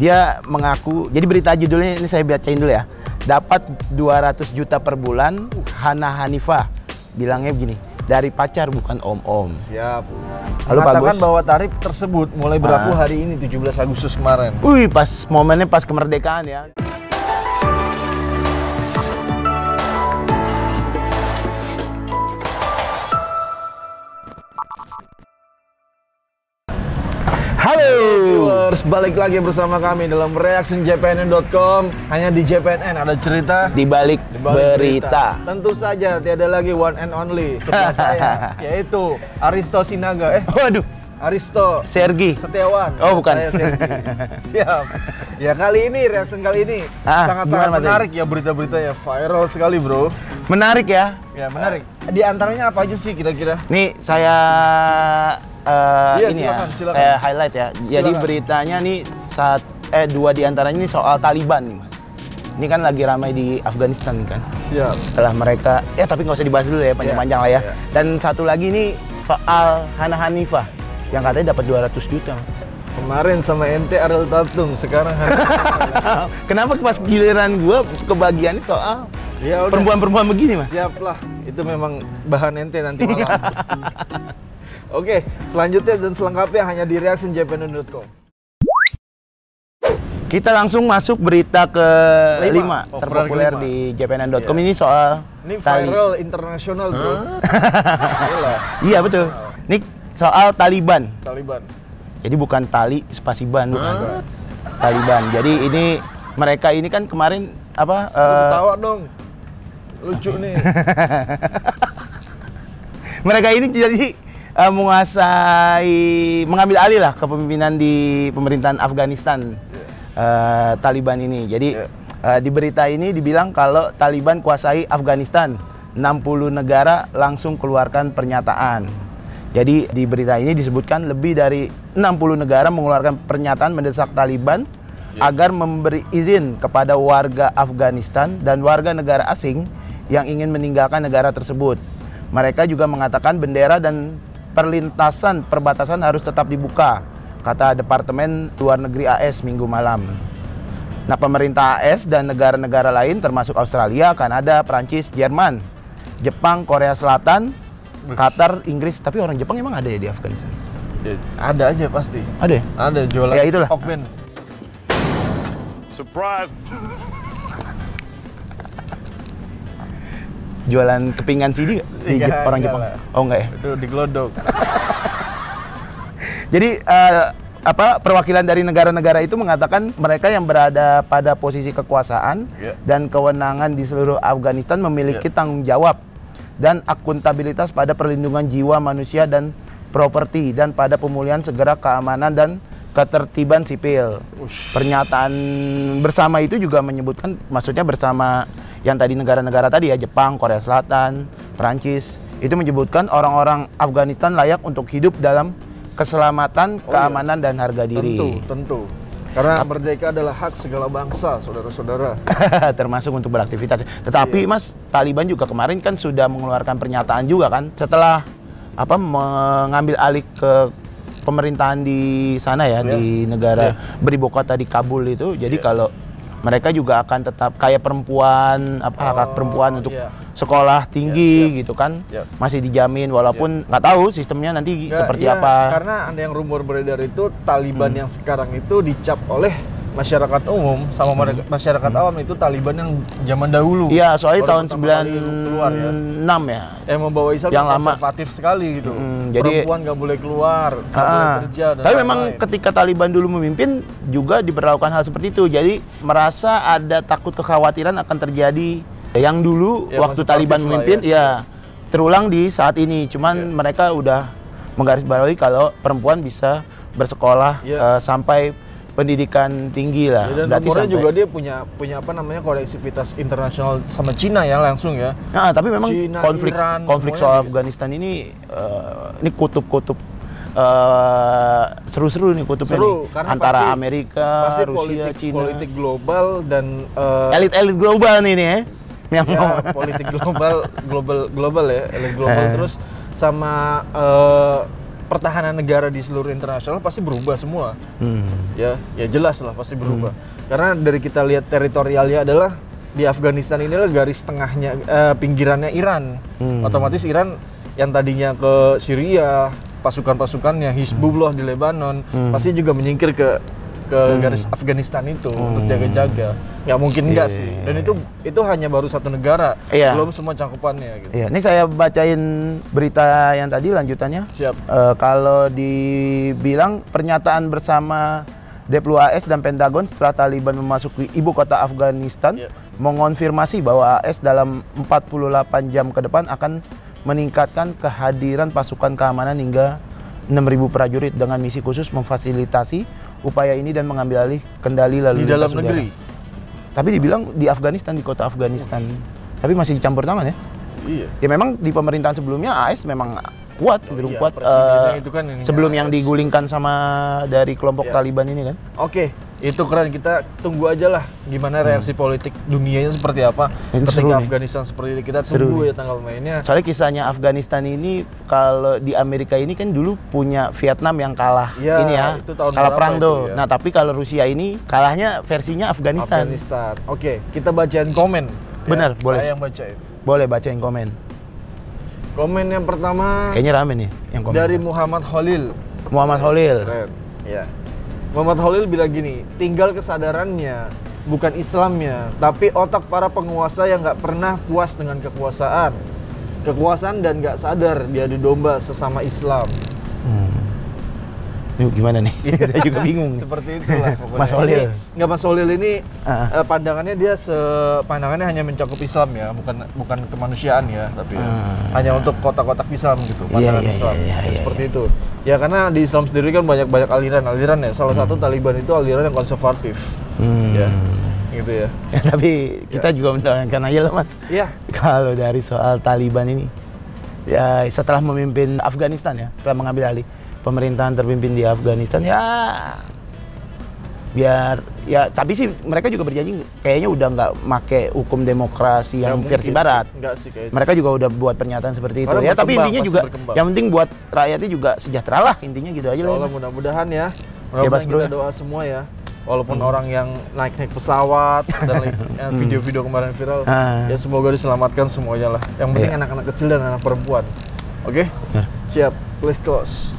Dia mengaku, jadi berita judulnya ini saya bacain dulu ya. Dapat 200 juta per bulan, Hana Hanifah bilangnya begini, dari pacar bukan om-om. Siap. Lalu Mengatakan bahwa tarif tersebut mulai berlaku Ah. hari ini 17 Agustus kemarin. Wih, pas momennya pas kemerdekaan ya. Halo. Viewers, balik lagi bersama kami dalam reactionjpnn.com. Hanya di JPNN ada cerita Di balik di balik berita. Tentu saja tiada lagi one and only sebelah saya, yaitu Aristo Sinaga. Eh, Waduh, Aristo Sergi. Setiawan. Oh, bukan. Saya Sergi. Siap. Ya kali ini reaction kali ini Ah, sangat-sangat gimana, Mas menarik ya berita-berita ya viral sekali bro. Menarik ya. Ya menarik. Di antaranya apa aja sih kira-kira? Nih saya eh, Iya, ini silakan, ya, silakan. saya highlight ya. Jadi Silakan. beritanya nih saat eh dua di antaranya ini soal Taliban nih mas. Ini kan lagi ramai di Afghanistan kan. Siap. Setelah mereka ya tapi nggak usah dibahas dulu ya panjang-panjang lah ya. iya. Dan satu lagi nih soal Hana Hanifah yang katanya dapat 200 juta. Kemarin sama ente Ariel Tatum, sekarang Kenapa pas giliran gua kebagiannya soal ya udah. perempuan-perempuan begini mas? Siap lah, itu memang bahan ente nanti malam. Oke, selanjutnya dan selengkapnya hanya di reactionjpnn.com. Kita langsung masuk berita ke Lima. 5 Oh, terpopuler kelima. di jpnn.com Iya. ini soal Ini tali- viral internasional bro. Iya betul. Ini soal Taliban. Taliban. Jadi bukan tali spasi ban bukan. Taliban. Jadi ini mereka ini kan kemarin apa? Lu eh, ketawa dong. Lucu nih. mereka ini jadi eh, menguasai mengambil alih lah kepemimpinan di pemerintahan Afghanistan eh, Taliban ini. Jadi Iya. eh, di berita ini dibilang kalau Taliban kuasai Afghanistan, 60 negara langsung keluarkan pernyataan. Jadi di berita ini disebutkan lebih dari 60 negara mengeluarkan pernyataan mendesak Taliban agar memberi izin kepada warga Afghanistan dan warga negara asing yang ingin meninggalkan negara tersebut. Mereka juga mengatakan bendera dan perlintasan perbatasan harus tetap dibuka, kata Departemen Luar Negeri AS minggu malam. Nah, pemerintah AS dan negara-negara lain termasuk Australia, Kanada, Prancis, Jerman, Jepang, Korea Selatan, Qatar, Inggris, tapi orang Jepang emang ada ya di Afghanistan? Ya, ada aja pasti. Ada ya? Ada jualan. Ya, itulah. Hokben. Jualan kepingan CD di Iya, Jep- orang enggak Jepang? lah. Oh enggak ya? Itu digelodok. Jadi eh, apa perwakilan dari negara-negara itu mengatakan mereka yang berada pada posisi kekuasaan Iya. dan kewenangan di seluruh Afghanistan memiliki Iya. tanggung jawab dan akuntabilitas pada perlindungan jiwa manusia dan properti dan pada pemulihan segera keamanan dan ketertiban sipil. Ush. Pernyataan bersama itu juga menyebutkan maksudnya bersama yang tadi negara-negara tadi ya Jepang, Korea Selatan, Perancis itu menyebutkan orang-orang Afghanistan layak untuk hidup dalam keselamatan, Oh, iya. keamanan dan harga Tentu, diri. tentu. Karena merdeka adalah hak segala bangsa, saudara-saudara. termasuk untuk beraktivitas. Tetapi Iya. Mas, Taliban juga kemarin kan sudah mengeluarkan pernyataan juga kan setelah apa mengambil alih ke pemerintahan di sana ya Iya. di negara beribu kota di Kabul itu. Jadi Iya. kalau mereka juga akan tetap kayak perempuan apa hak hak Oh, perempuan untuk iya. sekolah tinggi Iya, gitu kan Iya. masih dijamin walaupun nggak tahu sistemnya nanti seperti iya, apa. Karena ada yang rumor beredar itu Taliban Hmm. yang sekarang itu dicap oleh masyarakat umum sama mereka- masyarakat awam itu Taliban yang zaman dahulu. Hmm. Iya, soalnya tahun pertama kali keluar ya. 96 ya. Yang membawa Islam Yang lama. konservatif sekali gitu. Mm, jadi- perempuan nggak boleh keluar, nggak boleh Ah, kerja. Dan tapi memang lain-lain. ketika Taliban dulu memimpin juga diberlakukan hal seperti itu. Jadi merasa ada takut kekhawatiran akan terjadi yang dulu Ya, waktu Taliban memimpin ya. ya. terulang di saat ini. Cuman Ya. mereka udah menggarisbawahi kalau perempuan bisa bersekolah Ya. eh, sampai pendidikan tinggi lah. Ya, dan Berarti sampai- juga dia punya punya apa namanya koneksivitas internasional sama Cina ya langsung ya. Nah, tapi memang Cina, konflik Iran, konflik soal gitu. Afghanistan ini eh, ini kutub-kutub eh, seru-seru nih kutubnya Seru, nih. antara pasti- Amerika, Pasti Rusia, politik Cina. politik global dan eh, Elit-elit global nih nih ya. Yang ya, politik global global global ya elit global terus sama eh, pertahanan negara di seluruh internasional pasti berubah semua. Hmm. Ya, ya jelas lah pasti berubah. Karena dari kita lihat teritorialnya adalah di Afghanistan ini adalah garis tengahnya eh, pinggirannya Iran. Hmm. Otomatis Iran yang tadinya ke Syria, pasukan-pasukannya Hizbullah di Lebanon Hmm. pasti juga menyingkir ke ke garis Afghanistan itu untuk jaga-jaga. Nggak mungkin enggak Iya, sih. iya, Dan itu itu hanya baru satu negara, Iya. belum semua cakupannya gitu. Iya, ini saya bacain berita yang tadi lanjutannya. Siap. Eh, kalau dibilang pernyataan bersama Deplu AS dan Pentagon setelah Taliban memasuki ibu kota Afghanistan Iya. mengonfirmasi bahwa AS dalam 48 jam ke depan akan meningkatkan kehadiran pasukan keamanan hingga 6.000 prajurit dengan misi khusus memfasilitasi upaya ini dan mengambil alih kendali lalu Di dalam udara. negeri. Tapi dibilang di Afghanistan di kota Afghanistan. Tapi masih dicampur tangan ya. Iya. Ya memang di pemerintahan sebelumnya AS memang kuat, cenderung Iya, kuat eh, itu kan ininya sebelum yang digulingkan sama dari kelompok Iya. Taliban ini kan. Oke, itu keren. Kita tunggu aja lah gimana reaksi politik dunianya seperti apa Ini ketika nih. Afghanistan seperti ini. Kita Seru tunggu nih. ya tanggal mainnya. Soalnya kisahnya Afghanistan ini kalau di Amerika ini kan dulu punya Vietnam yang kalah Iya, ini ya, itu tahun kalah perang tuh. ya? Nah tapi kalau Rusia ini kalahnya versinya Afghanistan. Afghanistan. Oke, kita bacain komen. ya. Benar, boleh. Saya yang bacain. Boleh bacain komen. Komen yang pertama Kayaknya rame nih yang komen. dari Muhammad Holil. Muhammad Holil. Keren. Ya. Muhammad Holil bilang gini, tinggal kesadarannya, bukan Islamnya, tapi otak para penguasa yang nggak pernah puas dengan kekuasaan. Kekuasaan dan nggak sadar dia domba sesama Islam. Hmm. Gimana nih? Saya juga bingung. nih. Seperti itulah pokoknya. Mas Holil. Ini- Nggak Mas Holil ini eh, pandangannya dia se pandangannya hanya mencakup Islam ya, bukan bukan kemanusiaan ya, tapi ya. Ah. hanya untuk kotak-kotak Islam gitu, Iya, pandangan iya, Islam. iya, iya, Ya, iya, seperti itu. Ya karena di Islam sendiri kan banyak-banyak aliran-aliran ya. Salah satu Taliban itu aliran yang konservatif. Hmm. Ya. Gitu ya. Ya, tapi kita juga mendoakan aja lah mas. Iya. Kalau dari soal Taliban ini, ya setelah memimpin Afghanistan ya, setelah mengambil alih pemerintahan terpimpin di Afghanistan ya biar ya tapi sih mereka juga berjanji kayaknya udah nggak make hukum demokrasi yang Nggak versi barat. sih. Sih kayaknya. Mereka juga udah buat pernyataan seperti itu. Karena Ya tapi intinya juga berkembang. yang penting buat rakyatnya juga sejahtera lah intinya gitu aja lah. ya, mudah-mudahan ya. Bebas, Mudah-mudahan kita ya. doa semua ya. Walaupun orang yang naik-naik pesawat dan yang video-video kemarin viral, Ah. ya semoga diselamatkan semuanya lah. Yang penting Iya. anak-anak kecil dan anak perempuan. Oke? Benar. Siap. Please close.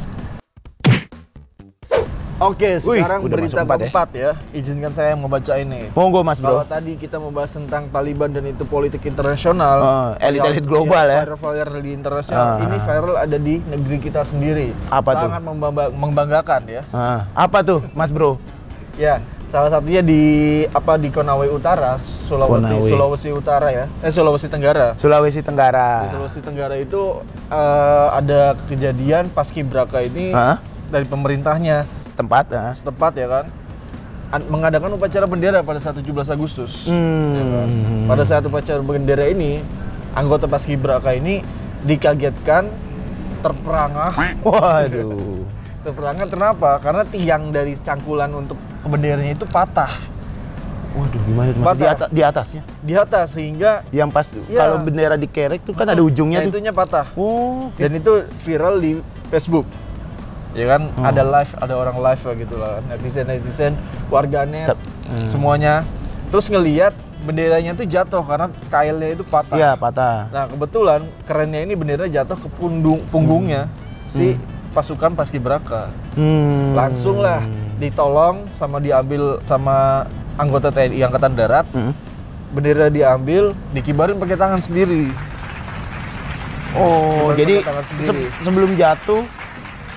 Oke, sekarang udah berita ya? keempat ya. Izinkan saya membaca ini. Monggo Mas Kalau Bro. tadi kita membahas tentang Taliban dan itu politik internasional, Oh, elit-elit global ya. Viral-viral di internasional. Ah. Ini viral ada di negeri kita sendiri. Apa tuh? Sangat membangga- membanggakan ya. Ah, apa tuh Mas Bro? Ya, salah satunya di apa di Konawe Utara, Sulawesi, Konawe. Sulawesi Utara ya. Eh Sulawesi Tenggara. Sulawesi Di Tenggara. Sulawesi Tenggara itu eh, ada kejadian paskibraka ini Hah? dari pemerintahnya Tempat ah. setempat ya kan an- mengadakan upacara bendera pada saat 17 Agustus. Hmm. Ya kan? Pada saat upacara bendera ini, anggota paskibraka ini dikagetkan terperangah. Waduh. Terperangah kenapa? Karena tiang dari cangkulan untuk benderanya itu patah Waduh, gimana tuh? Mas? Di, Patah. atas, di atasnya? di atas sehingga Yang pas Iya. kalau bendera dikerek tuh kan ada ujungnya ya, tuh. itunya patah. Oh, oke. Dan itu viral di Facebook. Ya kan, Oh. ada live, ada orang live lah gitu lah, netizen netizen, warganet, hmm. semuanya. Terus ngelihat benderanya itu jatuh karena kailnya itu patah. Iya, patah. Nah kebetulan kerennya ini bendera jatuh ke pundung, punggungnya si pasukan paskibraka. Hmm. Langsung lah ditolong sama diambil sama anggota TNI Angkatan Darat. Hmm. Bendera diambil, dikibarin pakai tangan sendiri. Oh, jadi se- sebelum jatuh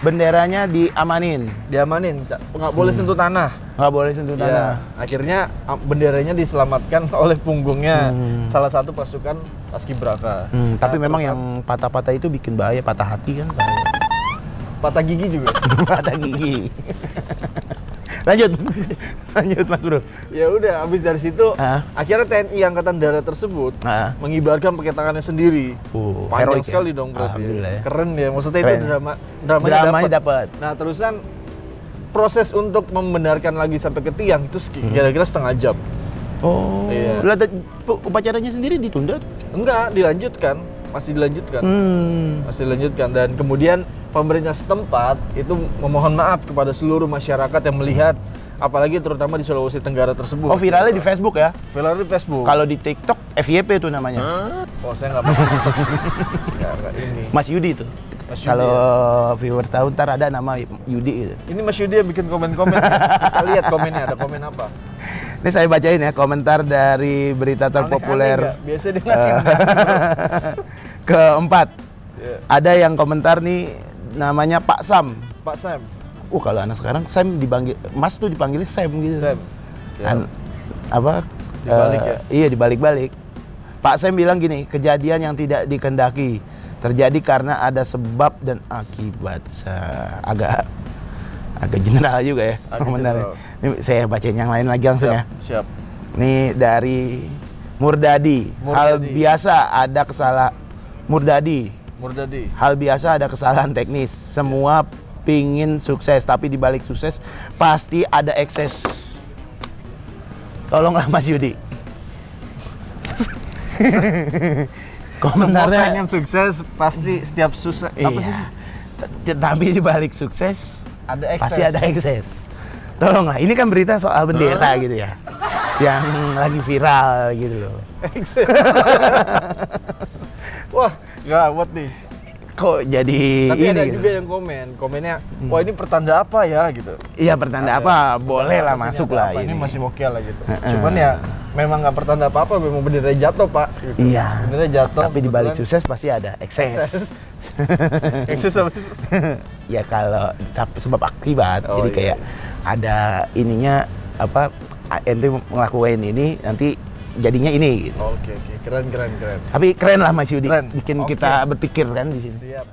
benderanya diamanin, Diamanin, nggak boleh sentuh tanah. nggak boleh sentuh Ya, tanah. akhirnya benderanya diselamatkan oleh punggungnya Hmm. salah satu pasukan paskibraka. Hmm, tapi Nah, memang terus yang patah-patah itu bikin bahaya, patah hati kan bahaya. patah gigi juga. patah gigi. Lanjut. Lanjut Mas Bro. ya udah, habis dari situ Ah. akhirnya TNI Angkatan Darat tersebut Ah. mengibarkan pakai tangannya sendiri. Uh, Panjang heroik ya? sekali dong berarti. Alhamdulillah ya. Keren ya, maksudnya Keren. itu drama dramanya, Dramanya dapat. Nah, terusan proses untuk membenarkan lagi sampai ke tiang itu seki- kira-kira setengah jam. Oh. Iya. Upacaranya sendiri ditunda? Enggak, dilanjutkan, masih dilanjutkan. Hmm. Masih dilanjutkan dan kemudian pemerintah setempat itu memohon maaf kepada seluruh masyarakat yang melihat apalagi terutama di Sulawesi Tenggara tersebut. Oh viralnya di Facebook ya? Viral di Facebook. Kalau di TikTok FYP itu namanya. oh saya nggak. Nggak, nggak ini. Mas Yudi itu. Kalau ya? viewers tahu ntar ada nama Yudi gitu. Ini Mas Yudi yang bikin komen-komen. Kita lihat komennya ada komen apa. Ini saya bacain ya komentar dari berita terpopuler? Biasanya dia ngasih bro. keempat. Iya. Ada yang komentar nih namanya Pak Sam. Pak Sam. Uh kalau anak sekarang Sam dipanggil Mas tuh dipanggilnya Sam gitu. Sam. An- apa? Dibalik eh, ya? Iya dibalik-balik. Pak Sam bilang gini, kejadian yang tidak dikendaki terjadi karena ada sebab dan akibat. Agak agak general juga ya Agak general. Ini saya bacain yang lain lagi langsung Siap. ya. Siap. Ini dari Murdadi. Hal Murdadi. biasa ada kesalah Murdadi. Murdadi. Hal biasa ada kesalahan teknis. Semua pingin sukses, tapi di balik sukses pasti ada ekses. Tolonglah Mas Yudi. Semua Komentarnya pengen sukses pasti setiap susah apa sih? iya. Tapi di balik sukses Ada ekses. pasti ada ekses. Tolonglah, ini kan berita soal bendera gitu ya. Yang lagi viral gitu loh. Ekses. Wah, gawat nih. Kok jadi Tapi ini ada gitu? juga yang komen, komennya, wah ini pertanda apa ya gitu. Iya pertanda Ada. apa? Boleh lah masuk lah apa, ini. Ini masih oke lah gitu. Cuman ya memang nggak pertanda apa-apa, memang bendera jatuh pak. Gitu. Iya. Bendera jatuh. Tapi di balik sukses pasti ada ekses. ekses. ekses apa sih? ya kalau sebab akibat, Oh, jadi iya. kayak ada ininya apa ente ngelakuin ini nanti jadinya ini gitu. Oke oke, keren keren keren. Tapi keren lah Mas Yudi, Keren. bikin Oke. kita berpikir kan di sini. Siap.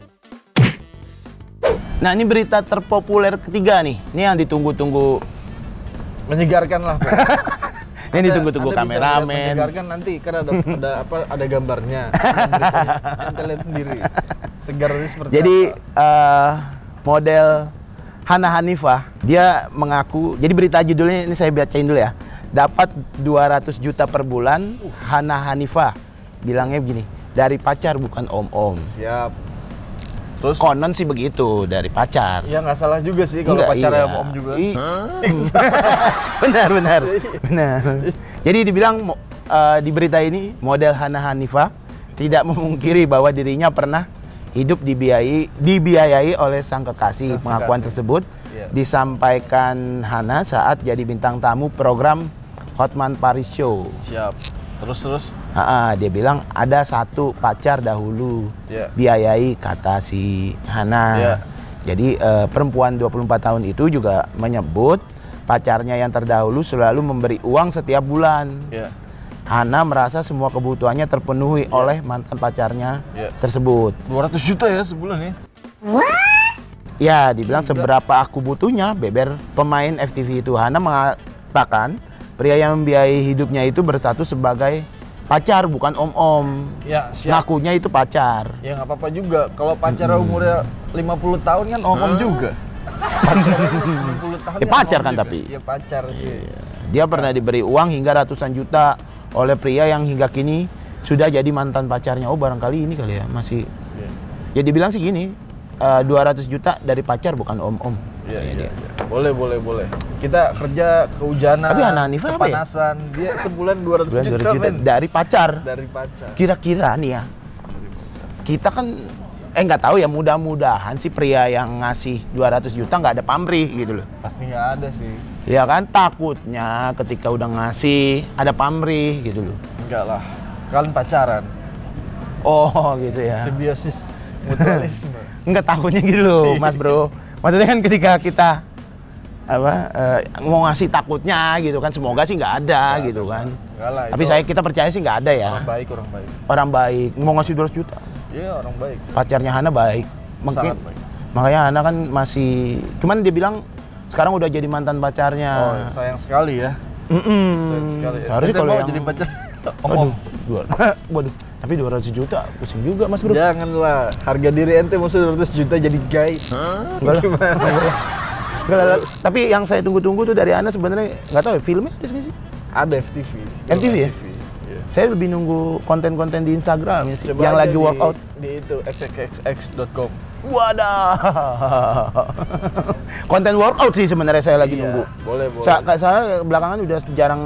Nah ini berita terpopuler ketiga nih, ini yang ditunggu-tunggu, Menyegarkan lah. Ini ditunggu-tunggu kameramen. Menyegarkan nanti kan ada ada apa ada gambarnya. Anda lihat sendiri. Segar itu seperti Jadi apa. eh, model Hana Hanifah, dia mengaku, jadi berita judulnya ini saya bacain dulu ya. Dapat 200 juta per bulan, Hana Hanifah bilangnya begini, dari pacar bukan om-om. Siap. Terus Konon sih begitu, dari pacar. Ya nggak salah juga sih kalau pacarnya iya. om juga. I- benar, benar, benar. Jadi dibilang eh, di berita ini model Hana Hanifah tidak memungkiri bahwa dirinya pernah hidup dibiayai dibiayai oleh sang kekasih. Pengakuan tersebut Iya. disampaikan Hana saat jadi bintang tamu program Hotman Paris Show. Siap. Terus terus. Ah, dia bilang ada satu pacar dahulu Iya. biayai kata si Hana. Iya. Jadi eh, perempuan 24 tahun itu juga menyebut pacarnya yang terdahulu selalu memberi uang setiap bulan. Ya. Hana merasa semua kebutuhannya terpenuhi oleh mantan pacarnya Iya. tersebut. 200 juta ya sebulan ya. Ya, dibilang seberapa aku butuhnya, beber pemain FTV itu Hana mengatakan pria yang membiayai hidupnya itu berstatus sebagai pacar bukan om-om. Ya, siap. Ngakunya itu pacar. Ya nggak apa-apa juga. Kalau pacarnya umurnya 50 tahun kan om-om juga. Pacarnya 50 tahun Ya, pacar om kan juga. tapi. Ya pacar sih. Dia pernah diberi uang hingga ratusan juta oleh pria yang hingga kini sudah jadi mantan pacarnya. Oh, barangkali ini kali ya, masih Iya. Ya dibilang sih gini, eh, 200 juta dari pacar bukan om-om. Iya, Ya, iya, dia. iya. Boleh, boleh, boleh. Kita kerja kehujanan, Tapi Hana Hanifah apa ya? kepanasan. Dia sebulan 200 Sebulan juta, 200 juta men. dari pacar. Dari pacar. Kira-kira nih ya, kita kan eh nggak tahu ya mudah-mudahan si pria yang ngasih 200 juta nggak ada pamrih gitu loh. Pasti nggak ada sih. Ya kan takutnya ketika udah ngasih ada pamrih gitu loh. Enggak lah. Kalian pacaran. Oh gitu ya. Simbiosis mutualisme. Enggak takutnya gitu loh, Mas Bro. Maksudnya kan ketika kita apa eh, mau ngasih takutnya gitu kan semoga sih nggak ada gitu kan. Enggak lah. Tapi saya kita percaya sih nggak ada ya. orang baik, orang baik. Orang baik mau ngasih 200 juta. Iya, orang baik. Pacarnya Hana baik. Mungkin Sangat baik. makanya Hana kan masih cuman dia bilang sekarang udah jadi mantan pacarnya. Oh, sayang sekali ya. Mm-mm. Sayang sekali. ya. Harusnya kalau yang jadi pacar om. dua, waduh, tapi 200 juta pusing juga Mas Bro. Janganlah, harga diri ente musuh 200 juta jadi gay. Lah. Gimana? Lah, Tapi yang saya tunggu-tunggu tuh dari Anda sebenarnya nggak tahu ya filmnya ada sih? Ada FTV. FTV ya? Iya. Saya lebih nunggu konten-konten di Instagram ya sih, Coba yang lagi di- workout. di itu xxx.com. Wadah. Konten workout sih sebenarnya saya lagi Iya, nunggu. Boleh, boleh. Sa saya belakangan udah jarang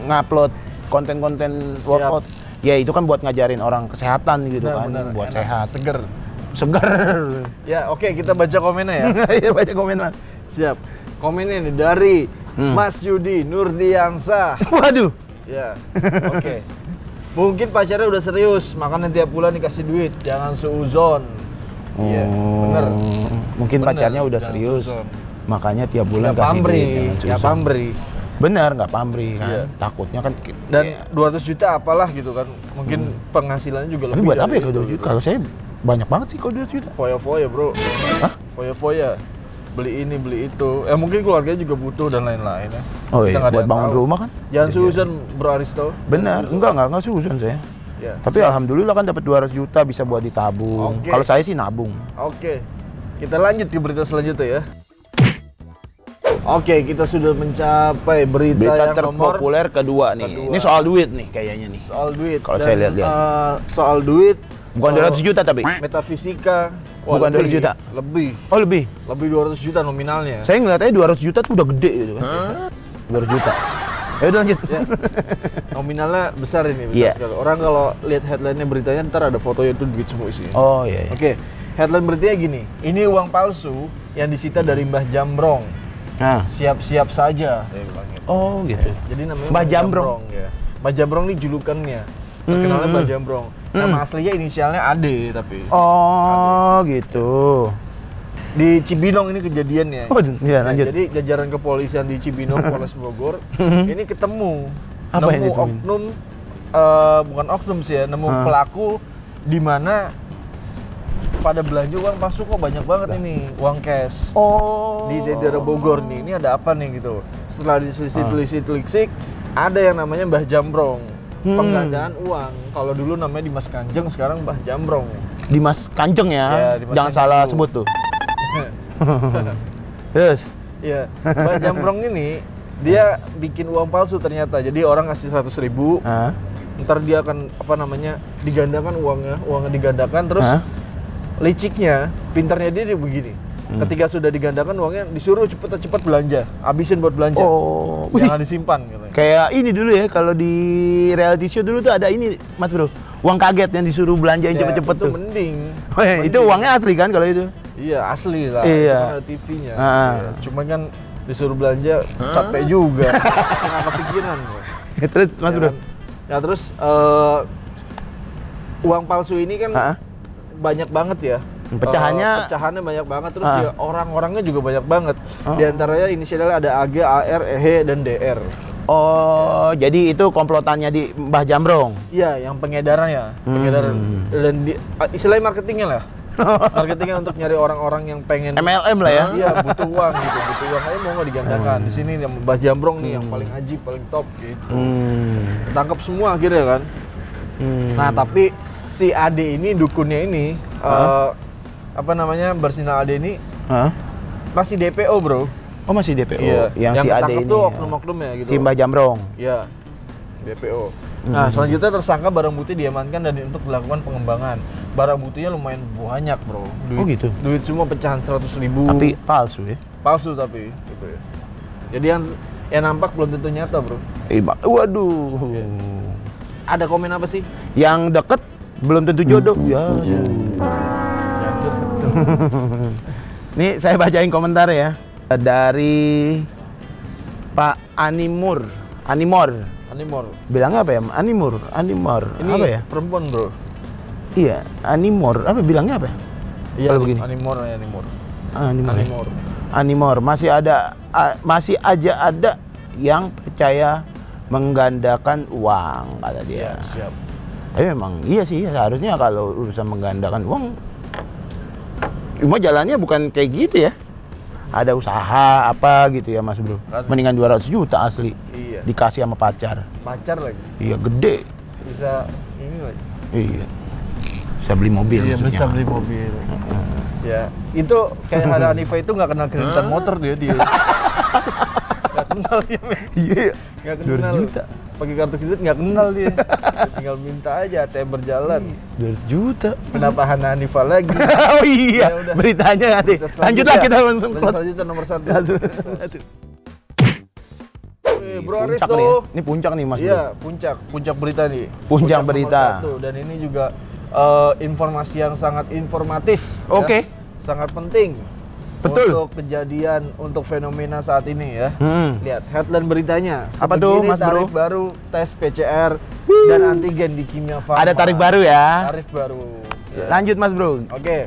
ngupload konten-konten workout. Ya itu kan buat ngajarin orang kesehatan gitu Benar, kan, benar. buat Enak. sehat. Seger. Seger. Ya, oke kita baca komennya ya. Iya baca komen mas. Siap. Komennya nih dari Hmm. Mas Yudi Nurdiansah. Waduh. Ya. Oke. Mungkin pacarnya udah serius, makanya tiap bulan dikasih duit, jangan suuzon. Iya, bener. Oh, Mungkin Bener, pacarnya udah jangan serius. suzon. Makanya tiap bulan Nggak kasih pamri, duit. jangan pamri. Bener nggak pamri kan. Iya. Takutnya kan. Dan ya. 200 juta apalah gitu kan. Mungkin penghasilannya juga Tapi lebih. buat apa ya kalau itu 2 juta? Kalau saya banyak banget sih kalau 2 juta. Foya-foya, Bro. Hah? Foya-foya. Beli ini, beli itu. Eh mungkin keluarganya juga butuh dan lain-lain ya. Oh iya, buat bangun tahu. rumah kan. Jangan Iya. suuzon, Bro Aristo. Benar, enggak enggak enggak susun saya. Ya. Tapi alhamdulillah kan dapat 200 juta bisa buat ditabung. Oke. Kalau saya sih nabung. Oke, kita lanjut ke berita selanjutnya ya. Oke, kita sudah mencapai berita, Berita yang nomor terpopuler kedua nih. kedua. Ini soal duit nih kayaknya nih. soal duit. Kalau saya lihat-lihat. eh, soal duit. Bukan soal 200 juta tapi. Metafisika. Wah, Bukan 200 lebih, juta. Lebih, Oh lebih. lebih 200 juta nominalnya. Saya ngeliatnya 200 juta tuh udah gede gitu kan. 200 juta. Ya udah lanjut. Ya. Nominalnya besar ini, besar Iya. sekali. Orang kalau lihat headline-nya beritanya ntar ada fotonya itu duit semua isinya. Oh iya. iya. Oke, headline beritanya gini. Ini uang palsu yang disita dari Mbah Jambrong. Nah. Siap-siap saja. gitu. Oh gitu. Jadi namanya Mbah Jambrong. ya. Mbah Jambrong ini julukannya. Terkenalnya Hmm. Mbah Jambrong. Nama aslinya inisialnya Ade tapi. Oh gitu. Di Cibinong ini kejadiannya. Oh iya Ya, lanjut. jadi jajaran kepolisian di Cibinong, Polres Bogor, ini ketemu Hmm. Apa nemu oknum eh, bukan oknum sih ya, nemu Ah. pelaku di mana pada belanja uang palsu kok banyak banget ini uang cash. Oh. di daerah Bogor nih ini ada apa nih gitu setelah Ah. telisik telisik ada yang namanya Mbah Jambrong Hmm. penggandaan uang kalau dulu namanya Dimas Kanjeng sekarang Mbah Jambrong Dimas Kanjeng ya. Ya, Dimas Jangan Kanjeng salah dulu. sebut tuh. Yes. Iya Mbah Jambrong ini dia bikin uang palsu ternyata jadi orang ngasih 100 ribu Hah? ntar dia akan apa namanya digandakan uangnya uangnya digandakan terus Hah? liciknya pintarnya dia, dia begini Hmm. ketika sudah digandakan uangnya disuruh cepet-cepet belanja habisin buat belanja Oh. Wih. jangan disimpan gitu. Kayak ini dulu ya, kalau di reality show dulu tuh ada ini, Mas Bro. Uang kaget yang disuruh belanjain Ya, cepet-cepet itu tuh. mending. Oh, iya, itu Mending. uangnya asli kan kalau itu? Iya asli lah. Iya. Itu kan ada TV-nya. Ah. Iya. Cuman kan disuruh belanja capek juga. Nggak kepikiran. gua. Terus Mas Ya Bro. kan? Ya terus eh, uang palsu ini kan Hah? banyak banget ya. Pecahannya- Eh, pecahannya banyak banget terus ya orang-orangnya juga banyak banget. Oh. Di antaranya inisialnya ada AG, AR, EH dan DR. Oh, jadi itu komplotannya di Mbah Jambrong. Iya, yang pengedarannya, Hmm. pengedaran dan di, ah, istilahnya marketingnya lah. marketingnya untuk nyari orang-orang yang pengen MLM lah ya. Iya butuh uang gitu, butuh uang aja mau nggak digandakan. Di sini yang Mbah Jambrong nih yang paling ajib, paling top gitu. Hmm. Tangkap semua akhirnya kan. Hmm. Nah tapi si Ade ini dukunnya ini Hah? eh, apa namanya bersinar Ade ini Hah? masih DPO bro. Oh, masih DPO. Iya. Yang, si Ade ini. tuh ya. oknum-oknumnya gitu. Si Mbah Jambrong. Iya. DPO. Hmm. Nah, selanjutnya tersangka barang bukti diamankan dan untuk dilakukan pengembangan. Barang buktinya lumayan banyak, Bro. Duit, Oh, gitu? Duit semua pecahan 100 ribu. Tapi palsu ya. palsu tapi gitu ya. Jadi yang yang nampak belum tentu nyata, Bro. Eh. Waduh. Iya. Ada komen apa sih? Yang deket belum tentu jodoh. Ya. Lanjut. Nih saya bacain komentar ya dari Pak Animur. Animor. Animor. Bilangnya apa ya? Animur, Animor. Ini apa ya? perempuan, Bro. Iya, Animor. Apa bilangnya apa? ya? Iya, Kalau begini. Animor, ya, Animor. Animor. ya? Animor. Animor. Masih ada a- masih aja ada yang percaya menggandakan uang kata dia. Iya, siap. Tapi memang iya sih seharusnya kalau urusan menggandakan uang cuma jalannya bukan kayak gitu ya. Ada usaha apa gitu ya Mas Bro. Mendingan 200 juta asli Iya. dikasih sama pacar. Pacar lagi. Iya gede. Bisa ini lagi. Iya. Bisa beli mobil Iya, maksudnya. bisa beli mobil. Ya, itu kayak ada Hanifa itu nggak kenal kreditan motor dia dia. Nggak kenal dia, men. Iya. Nggak 200 kenal. juta. Pakai kartu kredit nggak kenal dia. Tinggal minta aja ATM berjalan. 200 juta. Kenapa Hana Hanifah lagi? oh iya, Ya udah. beritanya nanti. Berita. Lanjutlah kita langsung plot. selanjutnya nomor satu. Satu. Bro puncak nih. ya. Ini puncak nih Mas. Iya, puncak, puncak berita nih. Puncak nomor berita. satu. Dan ini juga eh, informasi yang sangat informatif. ya. Oke. Sangat penting. Betul. Untuk kejadian, untuk fenomena saat ini ya. Hmm. Lihat headline beritanya. Apa tuh, Mas Bro? tarif baru tes PCR dan antigen di Kimia Farma. Ada tarif baru ya. Tarif baru. Ya. Lanjut Mas Bro. Oke.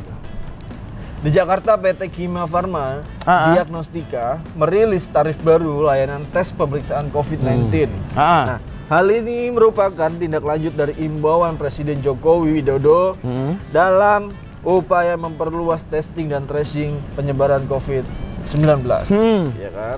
Di Jakarta PT Kimia Farma ah. Diagnostika merilis tarif baru layanan tes pemeriksaan COVID-19. Ah. Nah, hal ini merupakan tindak lanjut dari imbauan Presiden Joko Widodo Hmm. dalam upaya memperluas testing dan tracing penyebaran COVID-19. Hmm. Ya kan?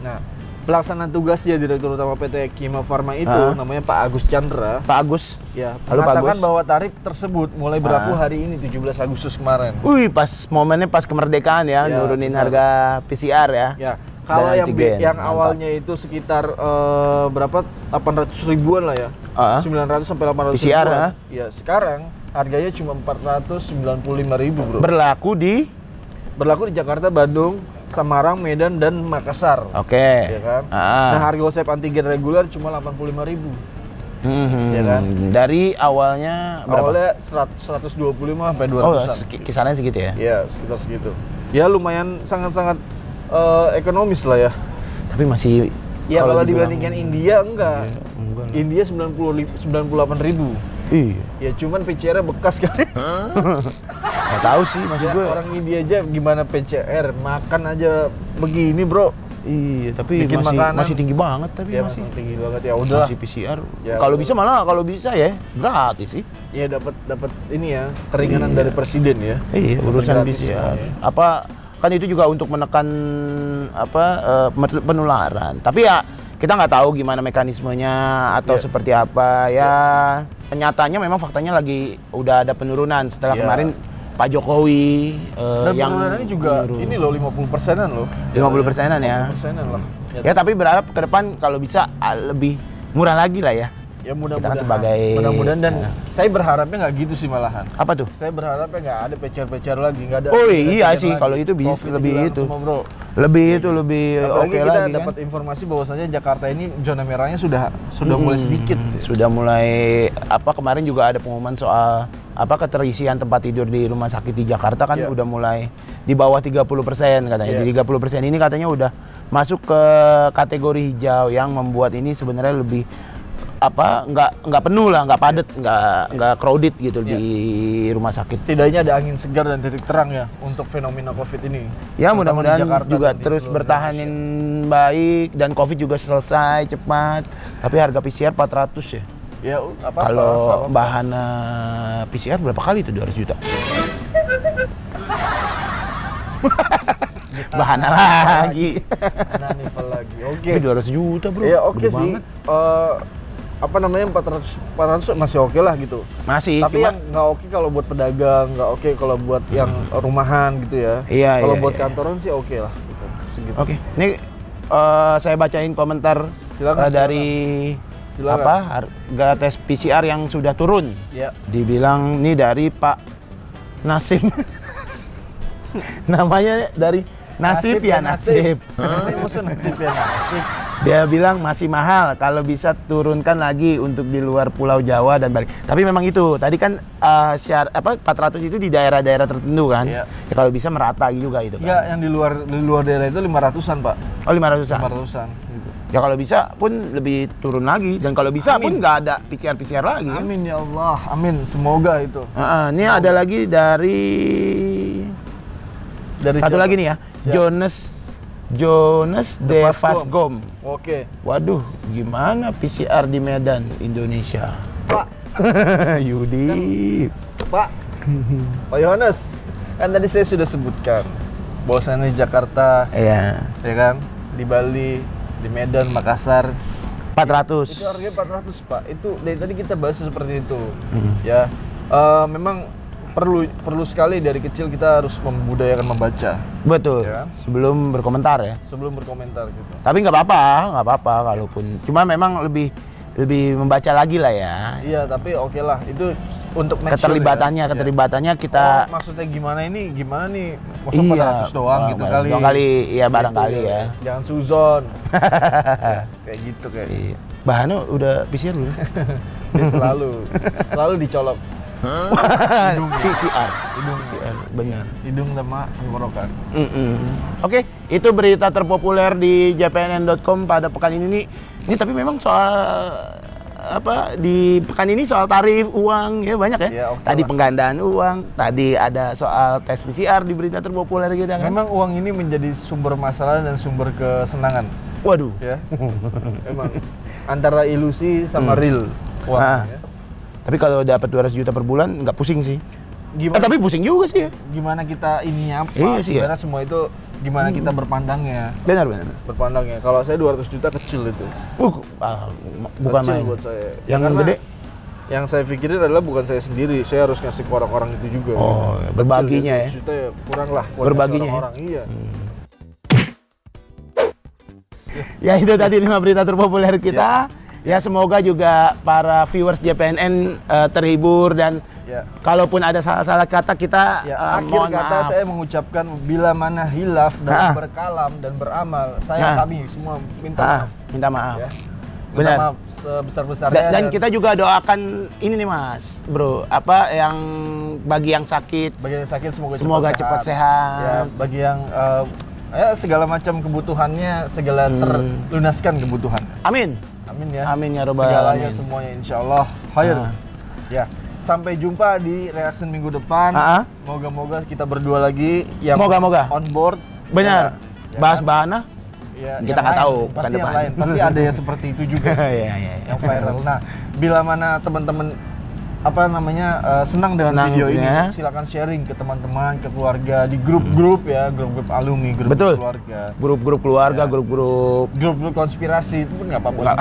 Nah, pelaksana tugasnya Direktur Utama PT Kimia Farma itu Ah. namanya Pak Agus Chandra Pak Agus. ya Halo, Pak mengatakan Agus. bahwa tarif tersebut mulai berlaku Ah. hari ini 17 Agustus kemarin. Wih, pas momennya pas kemerdekaan ya, Ya, nurunin benar. harga PCR ya. Ya, kalau yang antigen, yang mantap. awalnya itu sekitar eh, berapa 800 ribuan lah ya. Ah. 900 sampai 800 PCR, ribuan. ah. Ya, sekarang harganya cuma 495 ribu, Bro. Berlaku di Berlaku di Jakarta, Bandung, Semarang, Medan dan Makassar. Oke. Ya kan? Ah. Nah, harga swab antigen reguler cuma 85 ribu. Mhm. ya kan? Dari awalnya berapa? Awalnya 100, 125 sampai 200 oh, kisarannya segitu ya. Ya, sekitar segitu. Ya lumayan sangat-sangat eh, ekonomis lah ya. Tapi masih Ya kalau, dibilang- dibandingkan India enggak. Iya, enggak. India 90 li- 98 ribu. Iya. Ya cuman PCR bekas kali. Nggak tahu sih maksud ya, gue. orang India aja gimana PCR, makan aja begini, Bro. Iya, tapi Bikin masih makanan. masih tinggi banget tapi Ya masih. masih tinggi banget ya udah. Masih PCR. Ya, kalau bisa malah kalau bisa ya gratis sih. Ya dapat dapat ini ya, keringanan Iya. dari presiden ya. Iya, urusan PCR. semuanya. Apa kan itu juga untuk menekan apa met- penularan. Tapi ya kita nggak tahu gimana mekanismenya atau Iya. seperti apa ya. Nyatanya memang faktanya lagi udah ada penurunan setelah Iya. kemarin Pak Jokowi eh, Dan yang penurunan ini juga menurun. ini loh 50 persenan loh. 50 persenan ya. 50 persenan lah. Ya tapi berharap ke depan kalau bisa ah, lebih murah lagi lah ya. Ya Kita mudah-mudahan. kan sebagai- mudah-mudahan dan Ya. saya berharapnya nggak gitu sih malahan. Apa tuh? Saya berharapnya nggak ada pecer-pecer lagi, nggak ada. Oh, iya sih, lagi. kalau itu bisa Covid lebih itu. Semua, bro. Lebih itu lebih oke kita lagi kan. dapat informasi bahwasanya Jakarta ini zona merahnya sudah sudah mulai Hmm, sedikit. Sudah mulai apa kemarin juga ada pengumuman soal apa keterisian tempat tidur di rumah sakit di Jakarta kan Iya. udah mulai di bawah 30% katanya. Iya. Jadi 30% ini katanya udah masuk ke kategori hijau yang membuat ini sebenarnya lebih apa nggak nggak penuh lah nggak padat nggak nggak crowded gitu Iya. di rumah sakit Setidaknya ada angin segar dan titik terang ya untuk fenomena Covid ini. Ya mudah-mudahan juga terus bertahanin baik dan Covid juga selesai cepat. Tapi harga PCR 400 ya. Indonesia. Ya, apa Kalau bahan eh, PCR berapa kali itu 200 juta? Bahana lagi. Nanifal lagi. Oke. Tapi 200 juta, Bro. Ya oke Gede sih. banget. Eh, apa namanya 400 400 masih oke lah gitu. Masih Tapi cuma yang nggak oke kalau buat pedagang, nggak oke kalau buat yang rumahan gitu ya. Iya, Kalau iya, buat iya. kantoran sih oke lah. Gitu. Segitu. Oke, ini eh, saya bacain komentar Silakan, eh, dari Silakan. apa harga tes PCR yang sudah turun. Ya. Dibilang ini dari Pak Nasim. Namanya dari Nasib, ya Nasib. Namanya musuh nasib ya nasib. Dia bilang masih mahal kalau bisa turunkan lagi untuk di luar Pulau Jawa dan Bali. Tapi memang itu tadi kan eh, syarat apa 400 itu di daerah-daerah tertentu kan. Iya. Ya, kalau bisa merata juga itu kan. Enggak, yang di luar di luar daerah itu 500-an, Pak. Oh 500-an. 500-an gitu. Ya kalau bisa pun lebih turun lagi dan kalau bisa pun Amin. nggak ada PCR PCR lagi. kan. Amin ya Allah. Amin. Semoga itu. Heeh, ini ada lagi dari Dari satu siapa? lagi nih ya, Siap. Jonas Jonas Devasgom. Oke. Waduh, gimana PCR di Medan, Indonesia? Pak, Yudi. Pak. Pak Yohanes. Kan tadi saya sudah sebutkan bahwasannya di Jakarta, Iya. ya kan? Di Bali, di Medan, Makassar, 400. itu harganya 400 pak itu dari tadi kita bahas seperti itu Hmm. ya Eh, memang perlu perlu sekali dari kecil kita harus membudayakan membaca Betul. Ya. Sebelum berkomentar ya. sebelum berkomentar gitu. Tapi nggak apa-apa, nggak apa-apa kalaupun. Cuma memang lebih lebih membaca lagi lah ya. Iya, tapi oke lah itu untuk sure Keterlibatannya, ya. Keterlibatannya kita Oh, maksudnya gimana ini? Gimana nih? Masa Iya. 400 doang Oh, gitu kali. doang kali, iya, barangkali Gitu, ya. Jangan suzon. kayak gitu kayak. Iya. Bahannya udah PCR belum? Dia selalu selalu dicolok Hidung PCR. hidung PCR, benar. hidung sama tenggorokan. Mm-mm. Oke, itu berita terpopuler di jpnn.com pada pekan ini nih. Ini tapi memang soal apa di pekan ini soal tarif uang ya banyak ya. Ya, oke tadi lah. penggandaan uang, tadi ada soal tes PCR di berita terpopuler gitu kan. Memang uang ini menjadi sumber masalah dan sumber kesenangan, Waduh. ya. Emang antara ilusi sama real uang. Ah. ya. Tapi kalau dapat 200 juta per bulan nggak pusing sih. Gimana Eh, tapi pusing juga sih ya. gimana kita ininya apa? Iya sih ya. Semua itu gimana kita berpandangnya. Benar benar. Berpandangnya. Kalau saya 200 juta kecil itu. Uh, ah, bukan kecil main. buat saya. Yang Karena gede? Yang saya pikirin adalah bukan saya sendiri, saya harus ngasih ke orang-orang itu juga. Oh, Kecil berbaginya ya. 200 juta ya kurang lah. Berbaginya ngasih ya. orang Iya. Ya itu tadi lima berita terpopuler kita. Ya semoga juga para viewers JPNN eh, terhibur dan Ya. kalaupun ada salah-salah kata kita Ya, eh, akhir mohon kata maaf. saya mengucapkan bila mana hilaf Ah. dan berkalam dan beramal, saya Ah. kami semua minta Ah, maaf. minta maaf. Ya. Minta Benar. maaf sebesar-besarnya Da- dan kita juga doakan ini nih Mas, Bro, apa yang bagi yang sakit bagi yang sakit semoga, semoga cepat sehat. Ya, bagi yang eh, ya segala macam kebutuhannya segala Hmm. terlunaskan kebutuhan. Amin. Amin ya. Amin ya robbal Segalanya alamin. semuanya insya Allah khair. Ah. Ya. Sampai jumpa di reaction minggu depan. Moga-moga kita berdua lagi yang Moga-moga. on board. Benar. Ya, Bahas kan? bahana. Ya, Kita nggak tahu pekan Pasti yang depan. lain. Pasti ada yang seperti itu juga. sih, Iya, iya, iya. yang viral. Nah, bila mana teman-teman apa namanya eh, senang dengan Senang, video ini, ya. silakan sharing ke teman-teman, ke keluarga di grup-grup ya, grup-grup alumni, grup Betul. keluarga. Grup-grup keluarga, Ya. grup-grup grup-grup konspirasi itu pun nggak apa-apa.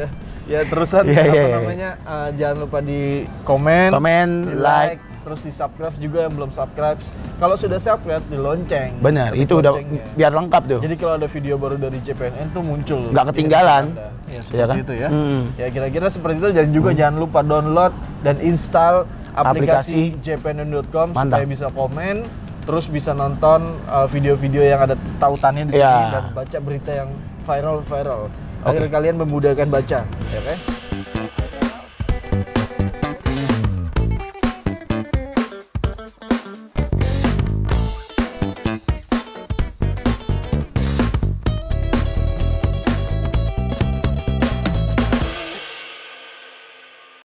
ya, ya terusan Iya, apa iya, iya. namanya eh, jangan lupa di komen, komen, di like. Terus di subscribe juga yang belum subscribe. Kalau sudah subscribe di lonceng. Benar, itu udah biar lengkap tuh. Jadi kalau ada video baru dari CPNN tuh muncul. Nggak ketinggalan. Ya seperti kan? itu ya. Hmm. Ya kira-kira seperti itu dan juga jangan lupa download dan install aplikasi, Aplikasi. jpnn.com supaya bisa komen terus bisa nonton uh, video-video yang ada tautannya di sini Iya. dan baca berita yang viral-viral. Agar kalian memudahkan baca, ya kan?